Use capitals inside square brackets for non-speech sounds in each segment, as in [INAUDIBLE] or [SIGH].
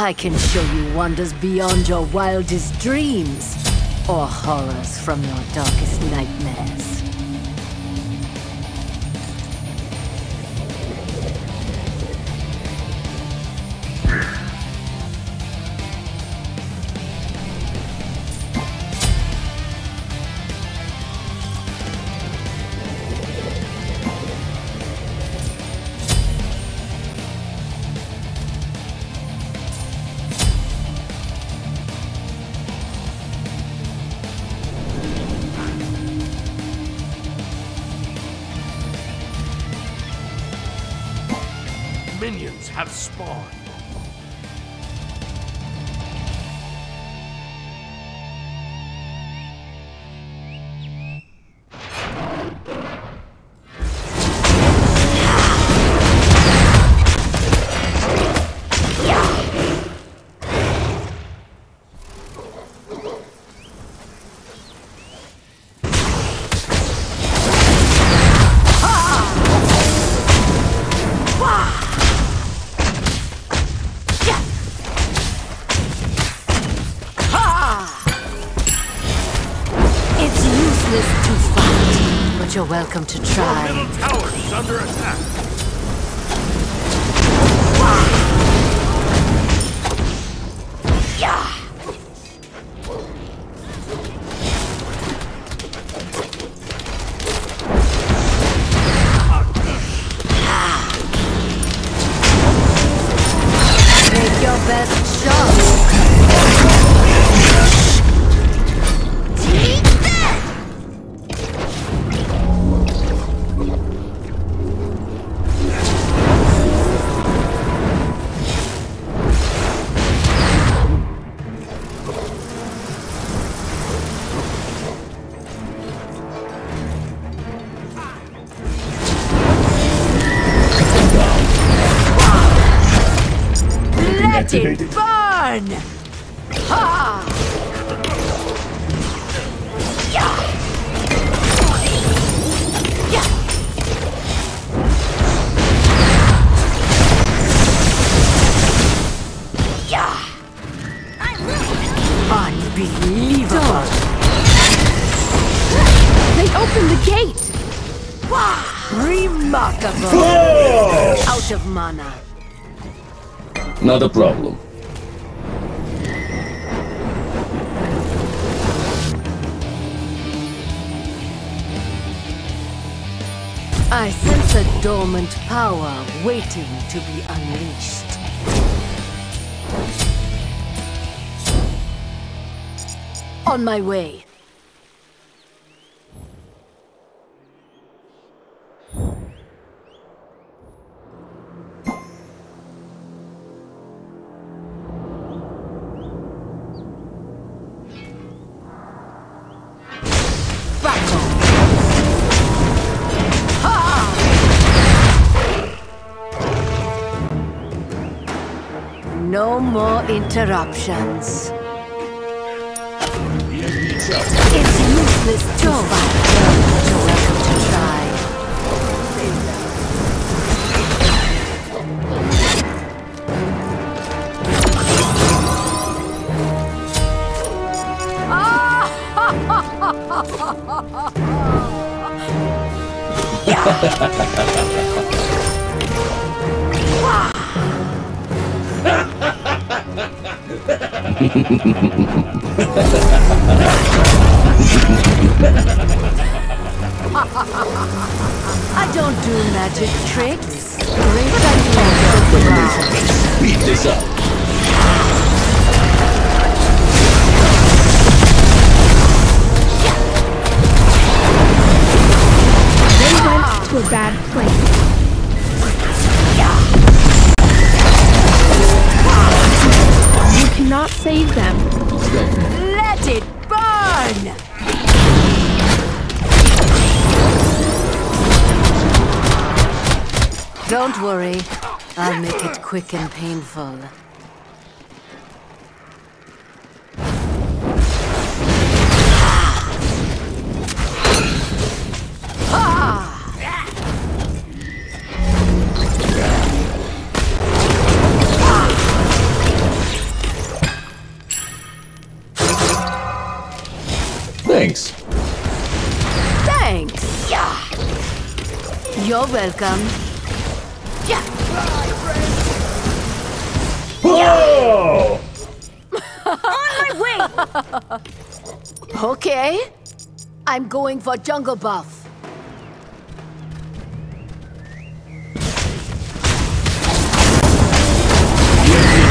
I can show you wonders beyond your wildest dreams, or horrors from your darkest nightmares. Have spawned. You're welcome to try. Middle tower is under attack. Burn! Ha! Unbelievable! They opened the gate! Wow! Remarkable! Out of mana. Not a problem. I sense a dormant power waiting to be unleashed. On my way. No more interruptions. It's useless to fight. You're welcome to try. I don't do magic tricks. Great and Beat this up. Don't worry. I'll make it quick and painful. Thanks. Thanks. Yeah. You're welcome. Yeah. Whoa! [LAUGHS] Okay. I'm going for jungle buff.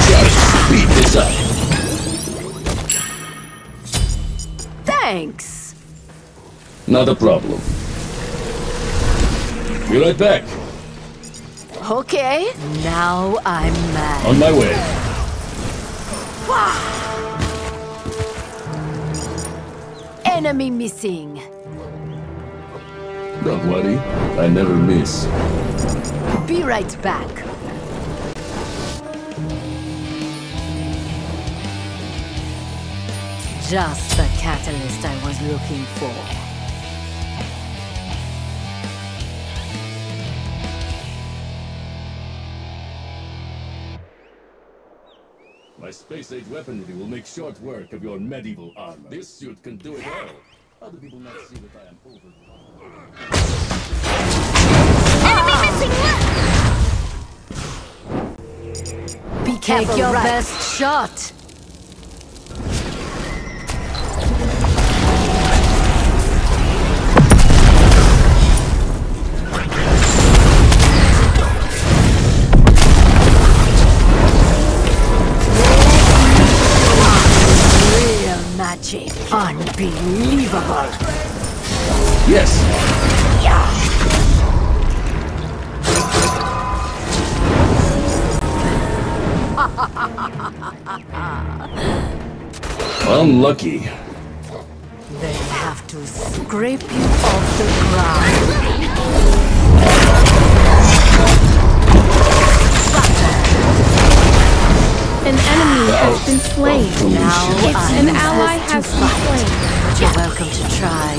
Just beat this up. Thanks. Not a problem. Be right back. Okay. Now I'm mad. On my way. [SIGHS] Enemy missing. Don't worry, I never miss. Be right back. Just the catalyst I was looking for. My space age weaponry will make short work of your medieval armor. This suit can do it all. How do people not see that I am over? Be Take your best shot. Unbelievable. Yes! Yeah. [LAUGHS] Unlucky. They have to scrape you off the ground. An enemy has oh. been slain. Oh, now It's an ally useless has been slain. But you're welcome to try.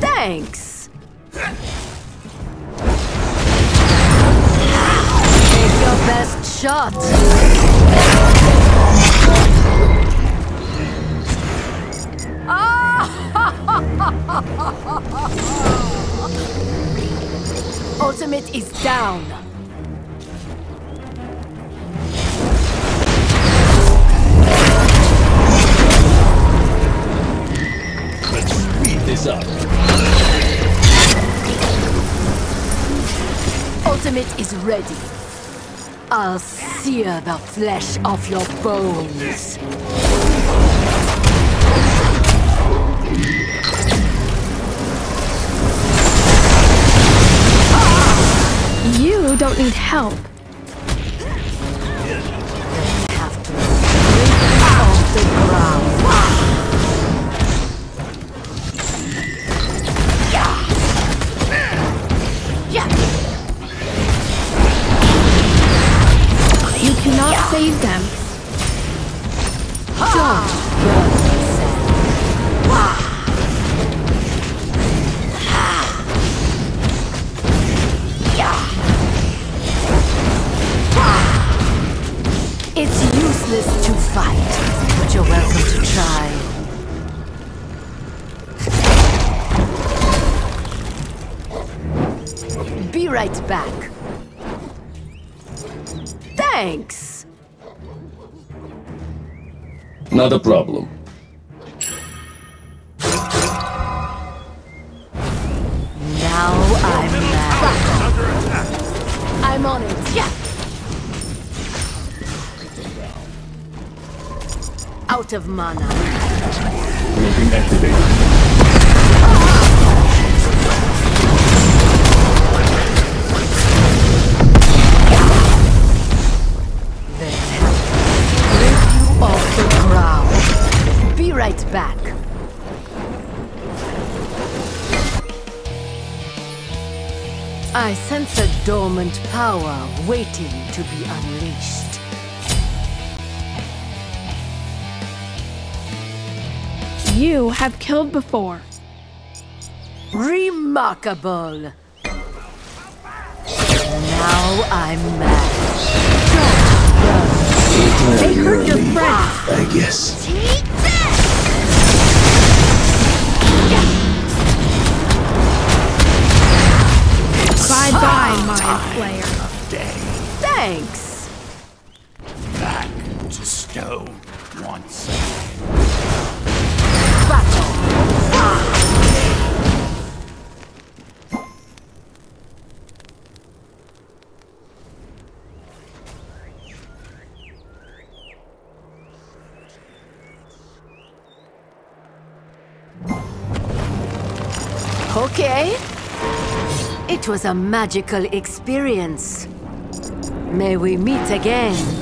Thanks. Take your best shot. Ultimate is down. Let's speed this up. Ultimate is ready. I'll sear the flesh off your bones. You don't need help. You cannot save them. Don't Thanks. Not a problem. Now I'm mad. I'm on it. Yeah. Out of mana. Looking activated. Power waiting to be unleashed. You have killed before. Remarkable. Now I'm mad. They hurt your friend. I guess. Bye, Mind Day Thanks. back to stone once Battle. Okay. It was a magical experience. May we meet again.